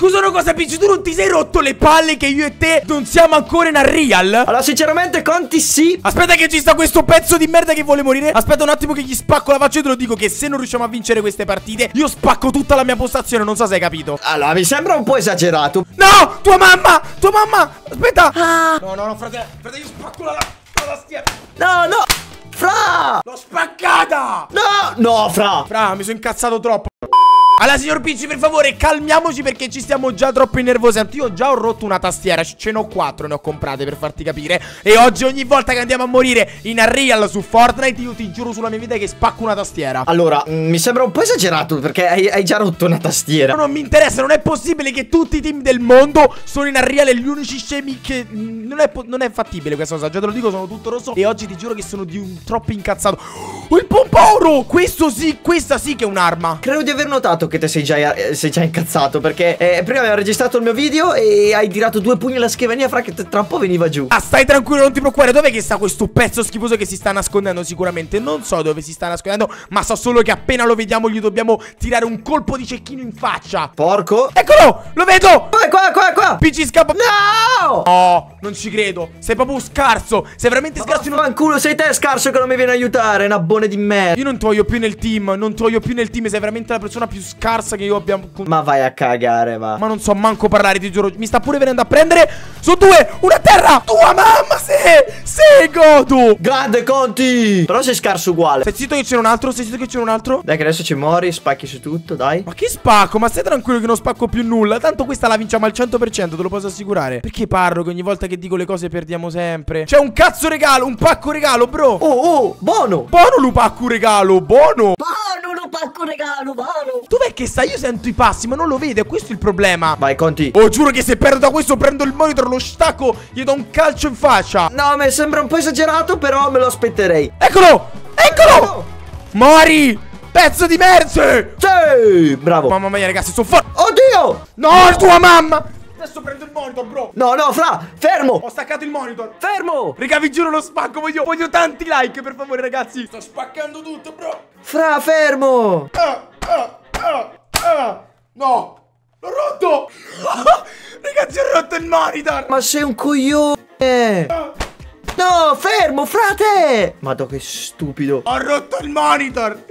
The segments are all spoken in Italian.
Scusa una cosa, Picci, tu non ti sei rotto le palle che io e te non siamo ancora in Unreal? Allora, sinceramente, Conti sì. Aspetta che ci sta questo pezzo di merda che vuole morire Aspetta un attimo che gli spacco la faccia e te lo dico che se non riusciamo a vincere queste partite Io spacco tutta la mia postazione, non so se hai capito Allora, mi sembra un po' esagerato. No, tua mamma, tua mamma Aspetta No, no, no, fratello, fratello, io spacco la, la tastiera No, no. Fra! L'ho spaccata No! No, Fra! Fra, mi sono incazzato troppo allora signor Picci per favore calmiamoci perché ci stiamo già troppo innervosendo Io già ho rotto una tastiera Ce ne ho quattro ne ho comprate per farti capire. E oggi ogni volta che andiamo a morire in Unreal su Fortnite Io ti giuro sulla mia vita che spacco una tastiera. Allora, mm, mi sembra un po' esagerato perché hai, hai già rotto una tastiera. No, non mi interessa, non è possibile che tutti i team del mondo sono in Unreal e gli unici scemi che... mm, Non è, non è fattibile questa cosa, già te lo dico, sono tutto rosso. E oggi ti giuro che sono di un troppo incazzato. Oh, il pomporo! Questo sì, questa sì che è un'arma. Credo di aver notato che te sei già, eh, sei già incazzato perché eh, prima avevo registrato il mio video e hai tirato due pugni alla scrivania fra che tra un po' veniva giù. Ah, stai tranquillo, non ti preoccupare. Dov'è che sta questo pezzo schifoso che si sta nascondendo? Sicuramente non so dove si sta nascondendo, ma so solo che appena lo vediamo gli dobbiamo tirare un colpo di cecchino in faccia. Porco. Eccolo! Lo vedo! Qua, qua, qua, qua. PC scappa. No! Oh, non ci credo. Sei proprio scarso. Sei veramente scarso. in un- Fanculo, sei te scarso che non mi viene a aiutare, nabbone di merda. Io non ti voglio più nel team. Non ti voglio più nel team. Sei veramente la persona più scarsa che io abbia. Ma vai a cagare, va. Ma non so manco parlare, ti giuro. Mi sta pure venendo a prendere. Su due, una a terra. Tua mamma, se! Se, godo! Grande Conti! Però sei scarso uguale. Stai zitto che c'è un altro, stai zitto che c'è un altro. Dai che adesso ci muori, spacchi su tutto, dai. Ma che spacco? Ma stai tranquillo che non spacco più nulla. Tanto questa la vinciamo al 100%, te lo posso assicurare. Perché parlo che ogni volta che dico le cose perdiamo sempre? C'è un cazzo regalo, un pacco regalo, bro. Oh, oh, buono! Buono lu pacco regalo, buono. Buono, lo pacco regalo, buono! Dov'è che sta? Io sento i passi, ma non lo vedo, questo è il problema. Vai, Conti. Oh, giuro che se perdo da questo prendo il monitor, lo stacco, gli do un calcio in faccia. No, mi sembra un po' esagerato, però me lo aspetterei. Eccolo! Eccolo! Mori! Pezzo di merce! Sì, bravo. Mamma mia, ragazzi, sono forte. Oddio! No, tua mamma! Adesso prendo il monitor, bro. No, no, Fra, fermo! Ho staccato il monitor. Fermo! Raga, vi giuro lo spacco, voglio, voglio tanti like, per favore, ragazzi. Sto spaccando tutto, bro. Fra, fermo! Ah, ah, ah, ah. No, l'ho rotto. ragazzi, ho rotto il monitor. Ma sei un coglione! No, fermo, frate! Madò, che stupido. Ho rotto il monitor.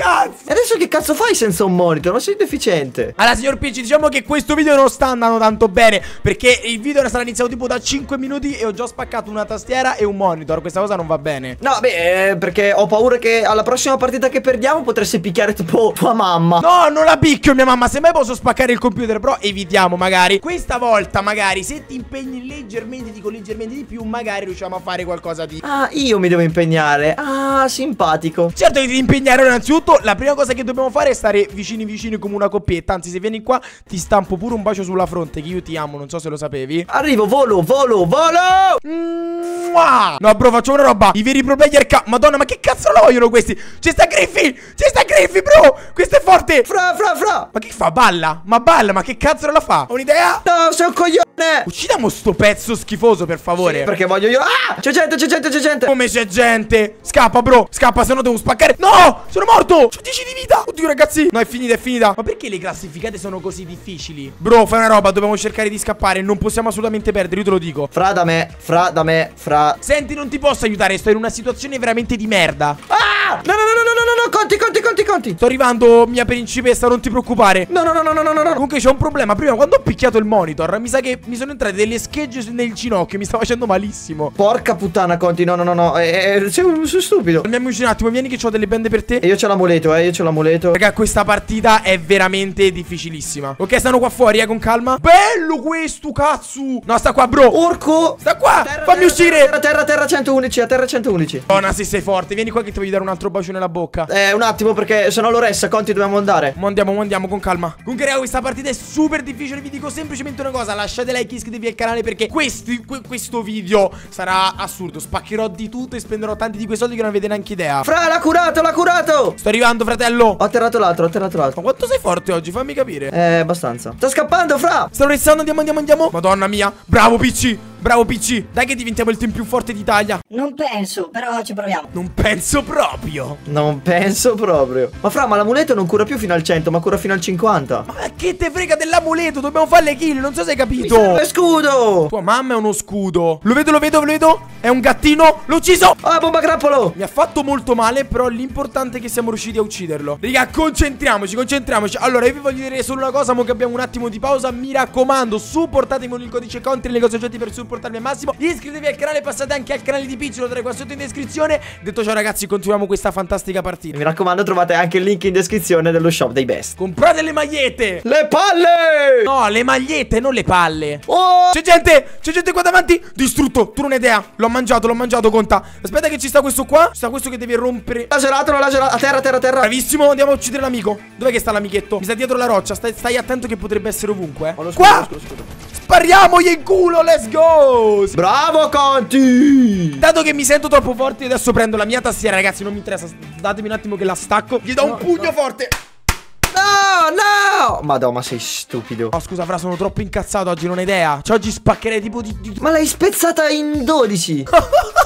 Cazzo. E adesso che cazzo fai senza un monitor? Ma sei deficiente. Allora, signor Picci, diciamo che questo video non sta andando tanto bene Perché il video sarà iniziato tipo da 5 minuti E ho già spaccato una tastiera e un monitor Questa cosa non va bene No, beh, eh, perché ho paura che alla prossima partita che perdiamo potresti picchiare tipo tua mamma. No, non la picchio mia mamma Se mai posso spaccare il computer Però evitiamo magari Questa volta magari Se ti impegni leggermente Dico leggermente di più Magari riusciamo a fare qualcosa di Ah, io mi devo impegnare. Ah, simpatico. Certo che ti devi impegnare innanzitutto La prima cosa che dobbiamo fare è stare vicini vicini come una coppietta. Anzi se vieni qua ti stampo pure un bacio sulla fronte Che io ti amo, non so se lo sapevi. Arrivo, volo, volo, volo! Mua! No bro facciamo una roba I veri pro player ca Madonna ma che cazzo lo vogliono questi Ci sta Griffy Ci sta Griffy bro Questo è forte Fra, fra, fra! Ma che fa? Balla Ma balla ma che cazzo la fa? Ho un'idea? No, sei un coglione! Uccidiamo sto pezzo schifoso per favore Perché voglio io. Ah! C'è gente, c'è gente, c'è gente! Come c'è gente Scappa bro Scappa se no devo spaccare No Sono morto Ho 10 di vita Oddio ragazzi No è finita è finita Ma perché le classificate sono così difficili? Bro fai una roba Dobbiamo cercare di scappare Non possiamo assolutamente perdere Io te lo dico Fra da me, fra da me, fra. Senti non ti posso aiutare Sto in una situazione veramente di merda Ah! No, no, no, no, no, no, no, conti, conti, conti, conti! Sto arrivando mia principessa Non ti preoccupare No, no, no, no, no, no, no, no. Comunque c'è un problema Prima quando ho picchiato il monitor Mi sa che mi sono entrate delle schegge nel ginocchio Mi sta facendo malissimo Porca puttana, Conti, no, no, no, no. Eh, eh, sei, stupido. Fermiamoci un attimo Vieni che ho delle bende per te E io c'ho l'amuleto, eh, io c'ho l'amuleto. Raga, questa partita è veramente difficilissima. Ok, stanno qua fuori, eh, con calma. Bello questo, cazzo. No, sta qua, bro. Orco! Sta qua. Terra, Fammi terra, uscire. Terra, terra, terra 111, a terra 111. Donna, se sei forte, vieni qua che ti voglio dare un altro bacio nella bocca. Eh, un attimo perché se no lo resta, Conti, dobbiamo andare. Mo andiamo, mo andiamo con calma. Comunque, raga, questa partita è super difficile. Vi dico semplicemente una cosa: lasciate like, iscrivetevi al canale perché questi, que- questo video sarà assurdo. Spaccherò di tutto e spenderò tanti di quei soldi che non avete neanche idea. Fra, l'ha curato, l'ha curato! Sto arrivando, fratello. Ho atterrato l'altro, ho atterrato l'altro. Ma quanto sei forte oggi? Fammi capire. Eh, abbastanza. Sta scappando, Fra! Stanno restando, andiamo, andiamo, andiamo. Madonna mia. Bravo, PC. Bravo PC, dai che diventiamo il team più forte d'Italia. Non penso, però ci proviamo. Non penso proprio. Non penso proprio. Ma fra, ma l'amuleto non cura più fino al 100, ma cura fino al 50. Ma che te frega dell'amuleto? Dobbiamo fare le kill, non so se hai Mi capito. serve scudo! Tua mamma è uno scudo. Lo vedo, lo vedo, lo vedo. È un gattino. L'ho ucciso. Ah, bomba grappolo! Mi ha fatto molto male, però l'importante è che siamo riusciti a ucciderlo. Raga, concentriamoci, concentriamoci. Allora, io vi voglio dire solo una cosa, mo che abbiamo un attimo di pausa. Mi raccomando, supportatemi con il codice country, le cose oggetti per supportarmi al massimo. Iscrivetevi al canale, passate anche al canale di Peach, lo trovate qua sotto in descrizione. Detto ciò, ragazzi, continuiamo questa fantastica partita. Mi raccomando, trovate anche il link in descrizione dello shop dei best. Comprate le magliette. Le palle! No, le magliette, non le palle. Oh! C'è gente, c'è gente qua davanti. Distrutto, tu non hai idea. L'ho mangiato, l'ho mangiato, conta. Aspetta che ci sta questo qua. Ci sta questo che deve rompere. Lacerato, lacerato, a terra, a terra, a terra. Bravissimo, andiamo a uccidere l'amico. Dov'è che sta l'amichetto? Mi sta dietro la roccia. Stai, stai attento che potrebbe essere ovunque. Eh. Ho lo scudo, Qua! lo scudo, lo scudo. Spariamogli in culo, let's go! Bravo, Conti! Dato che mi sento troppo forte, adesso prendo la mia tastiera, ragazzi. Non mi interessa. Datemi un attimo che la stacco. Gli do un pugno forte. No, no! Madonna, sei stupido. Oh, scusa, Fra, sono troppo incazzato oggi, non hai idea. Cioè, oggi spaccherei tipo di. di... Ma l'hai spezzata in 12.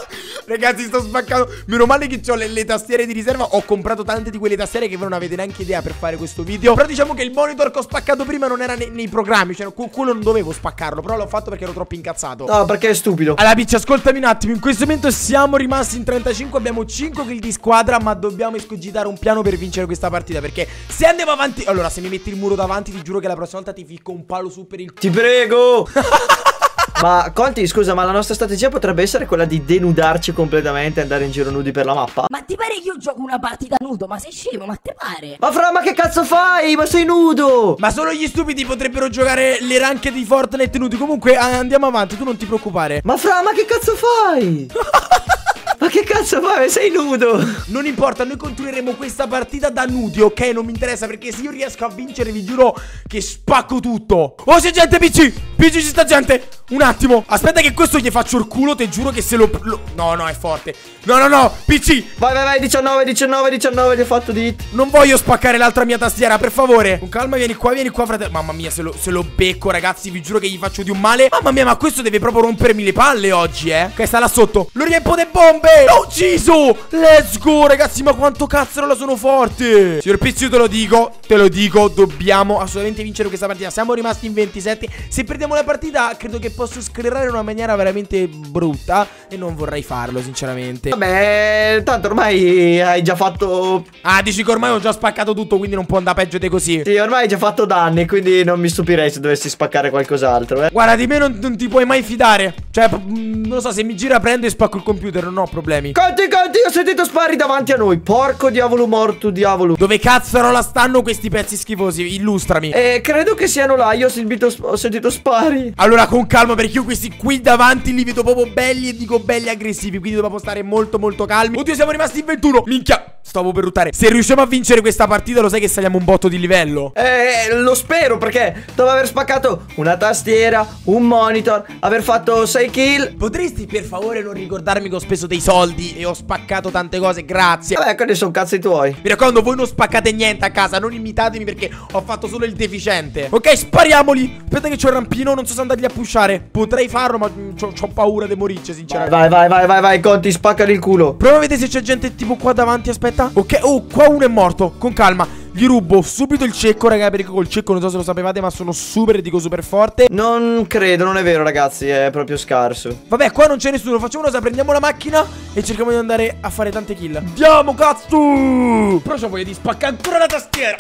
Ragazzi, sto spaccando. Meno male che ho le, le tastiere di riserva. Ho comprato tante di quelle tastiere che voi non avete neanche idea per fare questo video. Però diciamo che il monitor che ho spaccato prima non era nei, nei programmi. Cioè, quello non dovevo spaccarlo. Però l'ho fatto perché ero troppo incazzato. No, perché è stupido. Allora, Picci, ascoltami un attimo. In questo momento siamo rimasti in 35. Abbiamo 5 kill di squadra. Ma dobbiamo escogitare un piano per vincere questa partita. Perché se andiamo avanti. Allora, se mi metti il muro davanti, ti giuro che la prossima volta ti ficco un palo su per il Ti prego. Ma Conti, scusa, ma la nostra strategia potrebbe essere quella di denudarci completamente e andare in giro nudi per la mappa? Ma ti pare che io gioco una partita nudo? Ma sei scemo, ma te pare? Ma fra, ma che cazzo fai? Ma sei nudo! Ma solo gli stupidi potrebbero giocare le ranche di Fortnite nudi. Comunque andiamo avanti, tu non ti preoccupare. Ma fra, ma che cazzo fai? ma che cazzo fai? Sei nudo! Non importa, noi continueremo questa partita da nudi, ok? Non mi interessa perché se io riesco a vincere vi giuro che spacco tutto. Oh, c'è gente PC! PC ci sta gente! Un attimo, aspetta che questo gli faccio il culo, te giuro che se lo... lo- No, no, è forte. No, no, no, PC! Vai, vai, vai, 19, 19, 19, gli ho fatto di hit. Non voglio spaccare l'altra mia tastiera, per favore. Con calma, vieni qua, vieni qua, fratello. Mamma mia, se lo, se lo becco, ragazzi, vi giuro che gli faccio di un male. Mamma mia, ma questo deve proprio rompermi le palle oggi, eh. Ok, sta là sotto. Lo riempo di bombe. L'ho ucciso. Let's go, ragazzi, ma quanto cazzarola sono forte. Signor Pizzi, io te lo dico, te lo dico, dobbiamo assolutamente vincere questa partita. Siamo rimasti in 27. Se perdiamo la partita, credo che posso sclerare in una maniera veramente brutta. E non vorrei farlo, sinceramente. Vabbè, tanto ormai hai già fatto... Ah, dici che ormai ho già spaccato tutto, quindi non può andare peggio di così. Sì, ormai hai già fatto danni, quindi non mi stupirei se dovessi spaccare qualcos'altro, eh. Guarda, di me non, non ti puoi mai fidare. Cioè, mm, non lo so, se mi gira prendo e spacco il computer, non ho problemi. Conti, conti, ho sentito spari davanti a noi. Porco diavolo morto, diavolo. Dove cazzarola stanno questi pezzi schifosi? Illustrami. Eh, credo che siano là. Io ho sentito, ho sentito spari. Allora, con calma, perché io questi qui davanti li vedo proprio belli e dico belli aggressivi. Quindi dobbiamo stare molto, molto calmi. Oddio, siamo rimasti in 21. Minchia, stavo per ruttare. Se riusciamo a vincere questa partita, lo sai che saliamo un botto di livello. Eh, lo spero perché dopo aver spaccato una tastiera, un monitor, aver fatto 6 kill. Potresti per favore non ricordarmi che ho speso dei soldi e ho spaccato tante cose? Grazie. Vabbè, quelli sono cazzi tuoi. Mi raccomando, voi non spaccate niente a casa, non imitatemi perché ho fatto solo il deficiente. Ok, spariamoli. Aspetta che c'ho il rampino, non so se andarli a pushare. Potrei farlo, ma mm, c'ho paura di morirci, sinceramente. vai, vai, vai, vai, vai, Conti, spaccali il culo. Prova a vedere se c'è gente tipo qua davanti, aspetta. Ok, oh, qua uno è morto, con calma. Gli rubo subito il cecco, raga, perché col cecco non so se lo sapevate, ma sono super, dico super forte. Non credo, non è vero, ragazzi, è proprio scarso. Vabbè, qua non c'è nessuno. Facciamo una cosa, prendiamo la macchina e cerchiamo di andare a fare tante kill. Andiamo, cazzo! Però c'ho voglia di spaccare ancora la tastiera.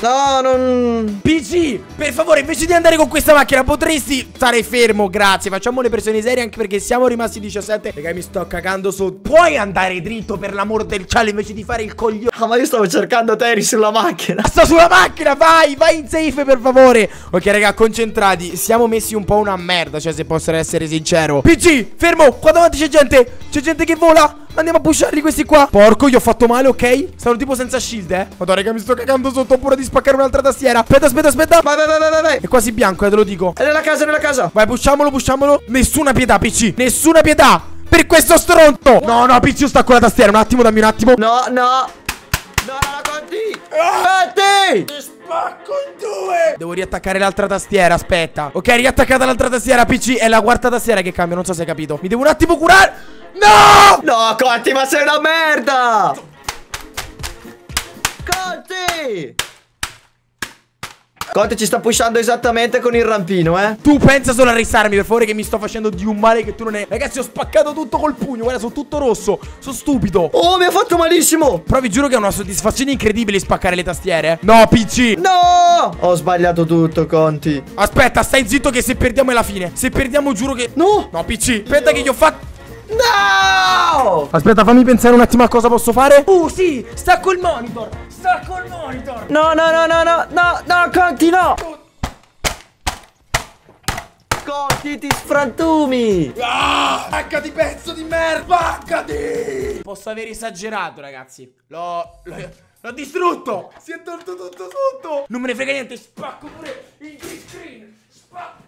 No, non. PC, per favore, invece di andare con questa macchina, potresti stare fermo, grazie. Facciamo le pressioni serie anche perché siamo rimasti 17. Raga, mi sto cagando su. Puoi andare dritto per l'amor del cielo invece di fare il coglione. Ah, ma io stavo cercando te, eri sulla macchina. Sta sulla macchina, vai, vai in safe per favore. Ok, raga, concentrati. Siamo messi un po' una merda, cioè, se posso essere sincero. PC, fermo, qua davanti c'è gente. C'è gente che vola. Andiamo a pusharli questi qua. Porco, gli ho fatto male, ok? Stanno tipo senza shield, eh. Madonna, raga, mi sto cagando sotto. Ho paura di spaccare un'altra tastiera. Aspetta, aspetta, aspetta. Vai, vai, vai, vai, vai. È quasi bianco, eh, te lo dico. È nella casa, è nella casa. Vai, pusciamolo, pusciamolo. Nessuna pietà, PC. Nessuna pietà. Per questo stronzo. No, no, PC, io stacco la tastiera. Un attimo, dammi un attimo. No, no. No, no, no, Conti. Conti. spacco in due Devo riattaccare l'altra tastiera, aspetta Ok, riattaccata l'altra tastiera, PC È la quarta tastiera che cambia, non so se hai capito Mi devo un attimo curare No! No, Conti, ma sei una merda! Conti! Conte ci sta pushando esattamente con il rampino, eh. Tu pensa solo a restarmi, per favore, che mi sto facendo di un male che tu non è. Ragazzi, ho spaccato tutto col pugno. Guarda, sono tutto rosso. Sono stupido. Oh, mi ha fatto malissimo. Però vi giuro che è una soddisfazione incredibile spaccare le tastiere. Eh. No, PC. No! Ho sbagliato tutto, Conti. Aspetta, stai zitto che se perdiamo è la fine. Se perdiamo, giuro che. No! No, PC. Aspetta, che gli ho fatto. No! Aspetta, fammi pensare un attimo a cosa posso fare. Uh, sì, stacco il monitor. Stacco il monitor. No, no, no, no, no, no, no, Conti, no! Conti, ti sfrantumi! Ah, spaccati pezzo di merda. Spaccati. Posso aver esagerato, ragazzi. L'ho... L'ho distrutto! Si è tolto tutto tutto! Non me ne frega niente, spacco pure il green screen! Spacco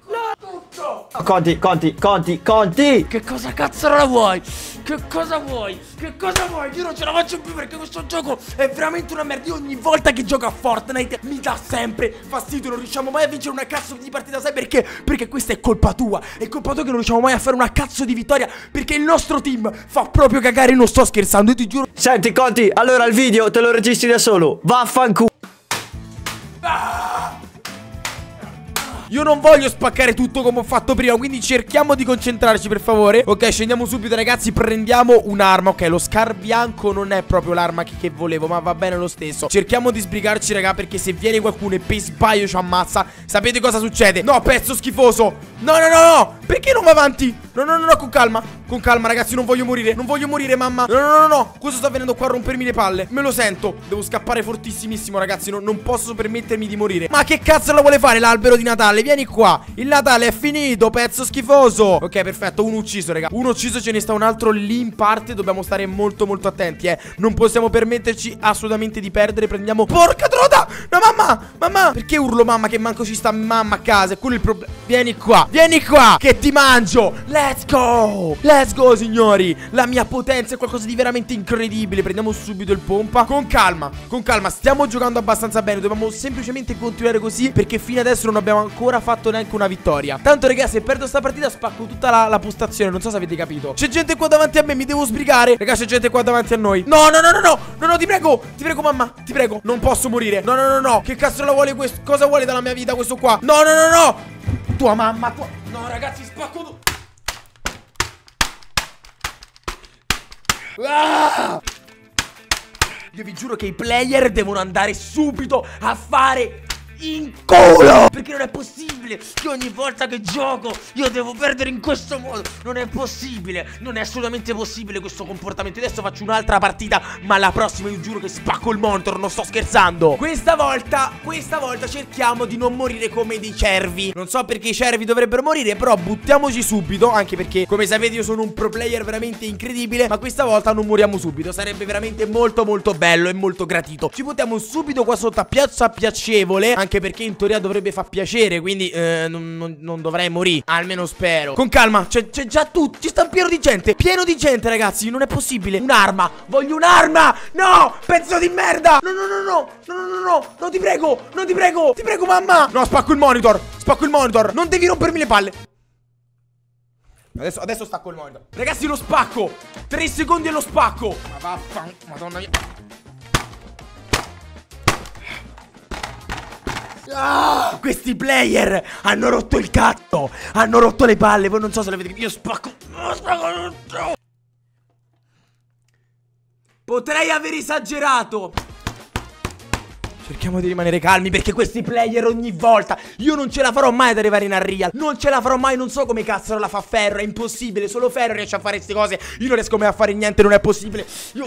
tutto! Conti, Conti, Conti, Conti! Che cosa cazzarola vuoi? Che cosa vuoi? Che cosa vuoi? Io non ce la faccio più perché questo gioco è veramente una merda. Io ogni volta che gioco a Fortnite mi dà sempre fastidio. Non riusciamo mai a vincere una cazzo di partita. Sai perché? Perché questa è colpa tua. È colpa tua che non riusciamo mai a fare una cazzo di vittoria. Perché il nostro team fa proprio cagare. Non sto scherzando, io ti giuro. Senti, Conti, allora il video te lo registri da solo. Vaffanculo. Io non voglio spaccare tutto come ho fatto prima Quindi cerchiamo di concentrarci per favore. Ok scendiamo subito ragazzi. Prendiamo un'arma. Ok lo scar bianco non è proprio l'arma che, che, volevo Ma va bene lo stesso. Cerchiamo di sbrigarci raga Perché se viene qualcuno e per sbaglio ci ammazza Sapete cosa succede? No pezzo schifoso. No no no no. Perché non va avanti? No no no no con calma. Con calma ragazzi non voglio morire. Non voglio morire mamma. No no no no. Questo sta venendo qua a rompermi le palle. Me lo sento. Devo scappare fortissimissimo ragazzi. No, Non posso permettermi di morire. Ma che cazzo la vuole fare l'albero di? Natale, vieni qua. Il Natale è finito, pezzo schifoso. Ok, perfetto, uno ucciso, raga. Uno ucciso, ce ne sta un altro lì in parte. Dobbiamo stare molto, molto attenti, eh. Non possiamo permetterci assolutamente di perdere. Prendiamo... Porca trota! No, mamma! Mamma! Perché urlo mamma che manco ci sta mamma a casa? È quello il problema Vieni qua, vieni qua Che ti mangio. Let's go Let's go, signori. La mia potenza è qualcosa di veramente incredibile. Prendiamo subito il pompa. Con calma, con calma. Stiamo giocando abbastanza bene. Dobbiamo semplicemente continuare così Perché fino adesso non abbiamo ancora fatto neanche una vittoria. Tanto ragazzi se perdo sta partita spacco tutta la, la postazione. Non so se avete capito. C'è gente qua davanti a me mi devo sbrigare. Ragazzi c'è gente qua davanti a noi. No no no no no. No no ti prego Ti prego mamma Ti prego. Non posso morire. No no no no. Che cazzo la vuole questo Cosa vuole dalla mia vita questo qua No no no no Tua mamma tua No ragazzi spacco tu Ah! Io vi giuro che i player devono andare subito a fare in culo Perché non è possibile che ogni volta che gioco io devo perdere in questo modo. Non è possibile, non è assolutamente possibile questo comportamento. Adesso faccio un'altra partita ma la prossima io giuro che spacco il monitor, non sto scherzando. Questa volta, questa volta cerchiamo di non morire come dei cervi. Non so perché i cervi dovrebbero morire però buttiamoci subito Anche perché come sapete io sono un pro player veramente incredibile Ma questa volta non moriamo subito, sarebbe veramente molto molto bello e molto gratito Ci buttiamo subito qua sotto a piazza piacevole Anche anche perché in teoria dovrebbe far piacere Quindi eh, non, non, non, dovrei morire Almeno spero. Con calma C'è già tutto Ci sta pieno di gente Pieno di gente ragazzi Non è possibile. Un'arma Voglio un'arma! No Pezzo di merda! No no no no No no no no No ti prego Non ti prego Ti prego mamma! No spacco il monitor Spacco il monitor Non devi rompermi le palle. Adesso, adesso stacco il monitor. Ragazzi lo spacco 3 secondi e lo spacco. Ma vaffan Madonna mia Ah, questi player hanno rotto il cazzo Hanno rotto le palle Voi non so se l'avete Io spacco Potrei aver esagerato. Cerchiamo di rimanere calmi perché questi player ogni volta Io non ce la farò mai ad arrivare in Unreal. Non ce la farò mai, non so come cazzo la fa Ferro È impossibile, solo Ferro riesce a fare queste cose. Io non riesco mai a fare niente, non è possibile. Io...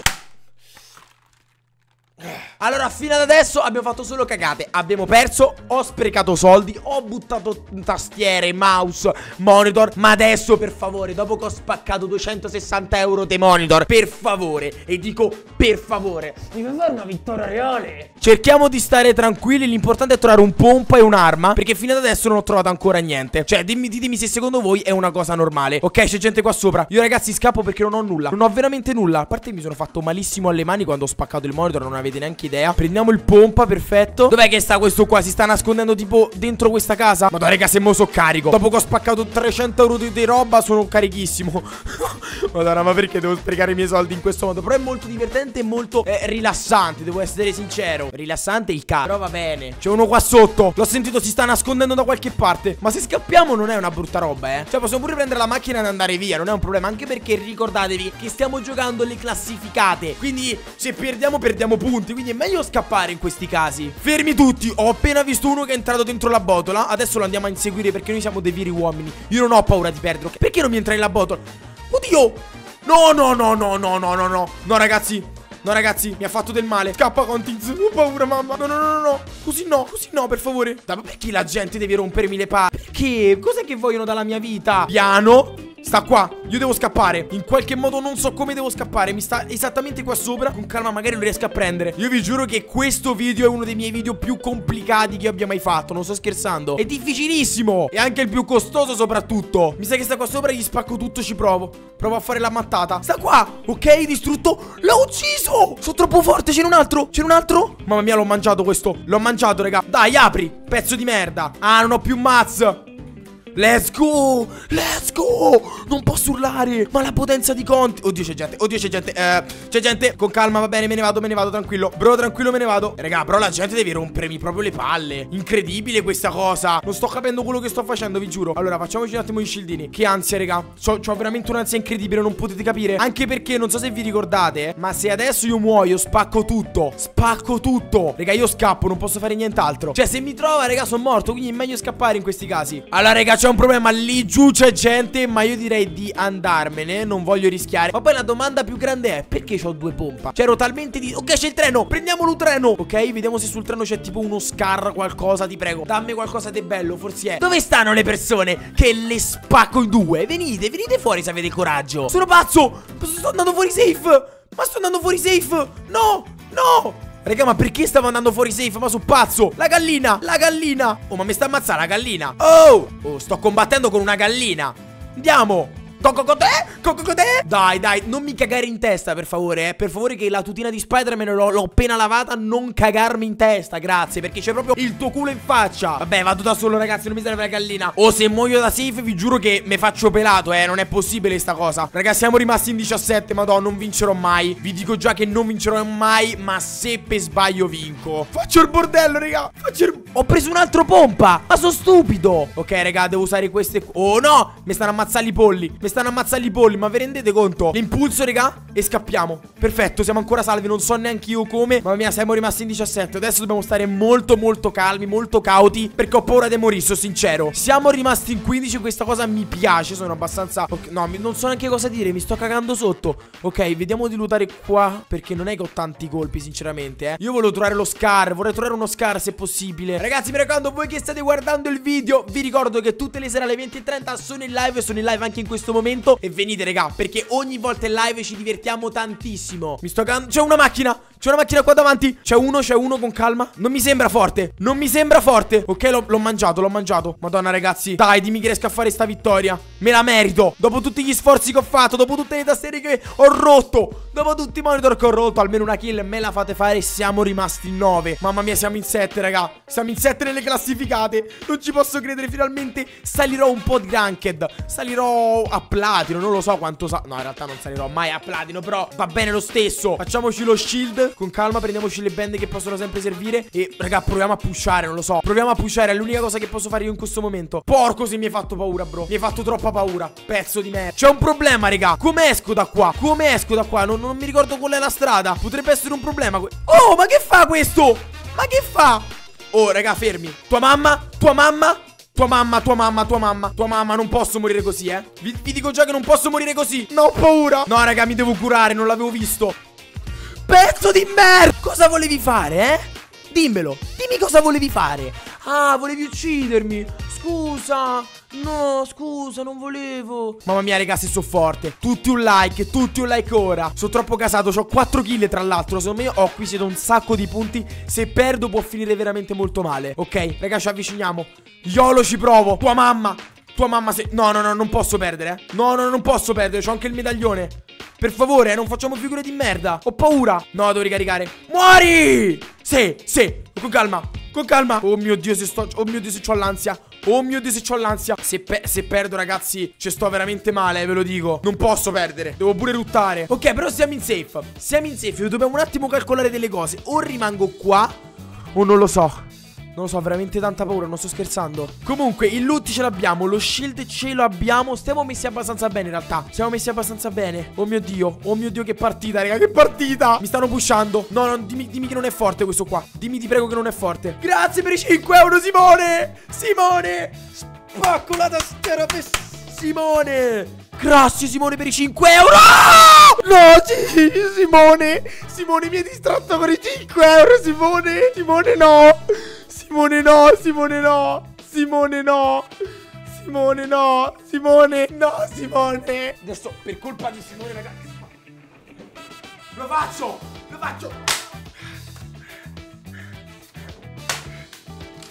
Allora, fino ad adesso abbiamo fatto solo cagate. Abbiamo perso, ho sprecato soldi, ho buttato tastiere, mouse, monitor. Ma adesso, per favore, dopo che ho spaccato 260 euro di monitor, per favore, e dico per favore, mi fai fare una vittoria reale? Cerchiamo di stare tranquilli. L'importante è trovare un pompa e un'arma. Perché fino ad adesso non ho trovato ancora niente. Cioè, dimmi, ditemi se secondo voi è una cosa normale. Ok, c'è gente qua sopra. Io, ragazzi, scappo perché non ho nulla. Non ho veramente nulla. A parte mi sono fatto malissimo alle mani quando ho spaccato il monitor. Non avete avete neanche idea Prendiamo il pompa, perfetto. Dov'è che sta questo qua? Si sta nascondendo tipo dentro questa casa? Madonna raga, se mo so carico? Dopo che ho spaccato 300 euro di, di roba sono carichissimo. Madonna, ma perché devo sprecare i miei soldi in questo modo? Però è molto divertente e molto eh, rilassante, devo essere sincero. Rilassante il cazzo. Però va bene. C'è uno qua sotto. L'ho sentito, si sta nascondendo da qualche parte. Ma se scappiamo non è una brutta roba, eh. Cioè possiamo pure prendere la macchina e andare via Non è un problema. Anche perché ricordatevi che stiamo giocando le classificate. Quindi se perdiamo perdiamo punti. Quindi è meglio scappare in questi casi. Fermi tutti Ho appena visto uno che è entrato dentro la botola. Adesso lo andiamo a inseguire perché noi siamo dei veri uomini. Io non ho paura di perdere okay? Perché non mi entra nella botola? Oddio! No no no no no no no no. No ragazzi. No ragazzi, mi ha fatto del male. Scappa Contins Ho paura mamma. No no no no Così no Così no per favore. Ma perché la gente deve rompermi le palle? Perché? Cos'è che vogliono dalla mia vita? Piano Sta qua Io devo scappare. In qualche modo non so come devo scappare. Mi sta esattamente qua sopra. Con calma magari lo riesco a prendere. Io vi giuro che questo video è uno dei miei video più complicati che abbia mai fatto. Non sto scherzando. È difficilissimo. E anche il più costoso soprattutto. Mi sa che sta qua sopra Gli spacco tutto Ci provo. Provo a fare la mattata. Sta qua Ok distrutto. L'ho ucciso. Sono troppo forte. C'è un altro? C'è un altro? Mamma mia l'ho mangiato questo. L'ho mangiato raga. Dai apri. Pezzo di merda. Ah non ho più mazz Let's go! Let's go! Non posso urlare Ma la potenza di Conti Oddio c'è gente Oddio c'è gente eh, C'è gente. Con calma va bene Me ne vado Me ne vado tranquillo. Bro tranquillo me ne vado. Raga però la gente deve rompermi proprio le palle. Incredibile questa cosa. Non sto capendo quello che sto facendo Vi giuro. Allora facciamoci un attimo i shieldini Che ansia raga. Ho veramente un'ansia incredibile Non potete capire. Anche perché Non so se vi ricordate Ma se adesso io muoio Spacco tutto. Spacco tutto. Raga io scappo Non posso fare nient'altro. Cioè se mi trova raga sono morto. Quindi è meglio scappare in questi casi. Allora raga c'è un problema Lì giù c'è gente Ma io direi di andarmene Non voglio rischiare. Ma poi la domanda più grande è Perché ho due pompa? C'ero talmente di... Ok c'è il treno Prendiamolo il treno. Ok vediamo se sul treno c'è tipo uno scar Qualcosa ti prego. Dammi qualcosa di bello Forse è. Dove stanno le persone? Che le spacco in due? Venite venite fuori se avete coraggio. Sono pazzo Sto andando fuori safe. Ma sto andando fuori safe. No No Raga, ma perché stavo andando fuori safe? Ma sono pazzo! La gallina! La gallina! Oh, ma mi sta ammazzando la gallina! Oh! Oh, sto combattendo con una gallina! Andiamo! Cococotè? Cococotè? Dai, dai, non mi cagare in testa, per favore, eh. Per favore che la tutina di Spider-Man l'ho appena lavata, non cagarmi in testa, grazie, perché c'è proprio il tuo culo in faccia. Vabbè, vado da solo, ragazzi, non mi serve la gallina. O se muoio da safe, vi giuro che mi faccio pelato, eh. Non è possibile sta cosa. Ragazzi, siamo rimasti in 17, madonna, non vincerò mai. Vi dico già che non vincerò mai, ma se per sbaglio vinco. Faccio il bordello, raga. Faccio il... Ho preso un altro pompa. Ma sono stupido. Ok, raga, devo usare queste... Oh, no! Mi stanno ammazzando i polli. Mi stanno ammazzando i polli, ma vi rendete conto? L'impulso, raga, e scappiamo. Perfetto, siamo ancora salvi, non so neanche io come. Mamma mia, siamo rimasti in 17 Adesso dobbiamo stare molto molto calmi, molto cauti Perché ho paura di morire, sono sincero. Siamo rimasti in 15, questa cosa mi piace Sono abbastanza... Okay, no, non so neanche cosa dire, mi sto cagando sotto. Ok, vediamo di lootare qua Perché non è che ho tanti colpi, sinceramente, eh. Io volevo trovare lo scar, vorrei trovare uno scar se possibile. Ragazzi, mi raccomando, voi che state guardando il video Vi ricordo che tutte le sere alle 20.30 sono in live Sono in live anche in questo momento E venite, raga, perché ogni volta in live ci divertiamo tantissimo. Mi sto cagando. C'è una macchina C'è una macchina qua davanti. C'è uno, c'è uno con calma. Non mi sembra forte. Non mi sembra forte. Ok, l'ho mangiato, l'ho mangiato. Madonna, ragazzi. Dai, dimmi che riesco a fare sta vittoria. Me la merito. Dopo tutti gli sforzi che ho fatto Dopo tutte le tastiere che ho rotto Dopo tutti i monitor che ho rotto Almeno una kill me la fate fare. Siamo rimasti in 9 Mamma mia, siamo in 7, raga. Siamo in 7 nelle classificate. Non ci posso credere Finalmente salirò un po' di ranked. Salirò a platino Non lo so quanto sa No, in realtà non salirò mai a platino Però va bene lo stesso. Facciamoci lo shield Con calma prendiamoci le bende che possono sempre servire E raga proviamo a pushare Non lo so. Proviamo a pushare È l'unica cosa che posso fare io in questo momento. Porco se mi hai fatto paura bro. Mi hai fatto troppa paura. Pezzo di me C'è un problema raga. Come esco da qua? Come esco da qua? Non, non mi ricordo qual è la strada. Potrebbe essere un problema Oh ma che fa questo? Ma che fa? Oh raga fermi. Tua mamma Tua mamma tua mamma, tua mamma, tua mamma. Tua mamma, non posso morire così, eh. Vi, vi, dico già che non posso morire così. No, ho paura. No, raga, mi devo curare, non l'avevo visto Pezzo di merda. Cosa volevi fare, eh? Dimmelo Dimmi cosa volevi fare. Ah, volevi uccidermi. Scusa. No, scusa, non volevo. Mamma mia, raga, se sono forte. Tutti un like, tutti un like ora. Sono troppo casato, ho 4 kill tra l'altro. Secondo me ho acquisito un sacco di punti. Se perdo può finire veramente molto male Ok, raga, ci avviciniamo. Yolo ci provo. Tua mamma Tua mamma se... No, no, no, non posso perdere, eh No, no, non posso perdere C'ho anche il medaglione Per favore, non facciamo figure di merda. Ho paura. No, devo ricaricare. Muori! Sì, sì. Con calma. Con calma. Oh mio Dio, se sto... Oh mio Dio, se ho l'ansia. Oh mio Dio, se ho l'ansia. Se, pe se perdo, ragazzi, ci sto veramente male, ve lo dico. Non posso perdere. Devo pure ruttare. Ok, però siamo in safe. Siamo in safe. Dobbiamo un attimo calcolare delle cose. O rimango qua, o non lo so. Non lo so, veramente tanta paura, non sto scherzando. Comunque, il loot ce l'abbiamo, lo shield ce lo abbiamo. Stiamo messi abbastanza bene, in realtà. Siamo messi abbastanza bene. Oh mio Dio, oh mio Dio, che partita, raga, che partita. Mi stanno pushando. No, no, dimmi, dimmi che non è forte questo qua. Dimmi, ti prego, che non è forte. Grazie per i 5 euro, Simone. Simone. Spacco la tastiera per Simone. Grazie Simone per i 5 euro No sì, Simone Simone mi hai distratto per i 5 euro Simone Simone no Simone no, Simone no, Simone no, Simone no, Simone no, Simone. Adesso per colpa di Simone ragazzi. Lo faccio, lo faccio.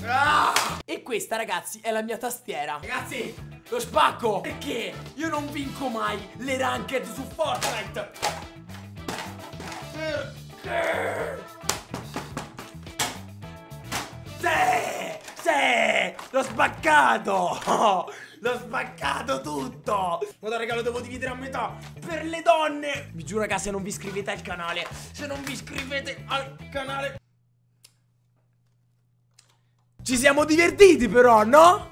Ah! E questa ragazzi è la mia tastiera Ragazzi lo spacco Perché io non vinco mai le ranked su Fortnite L'ho spaccato! L'ho spaccato tutto! Guarda raga lo devo dividere a metà Per le donne Vi giuro raga se non vi iscrivete al canale Se non vi iscrivete al canale Ci siamo divertiti però no?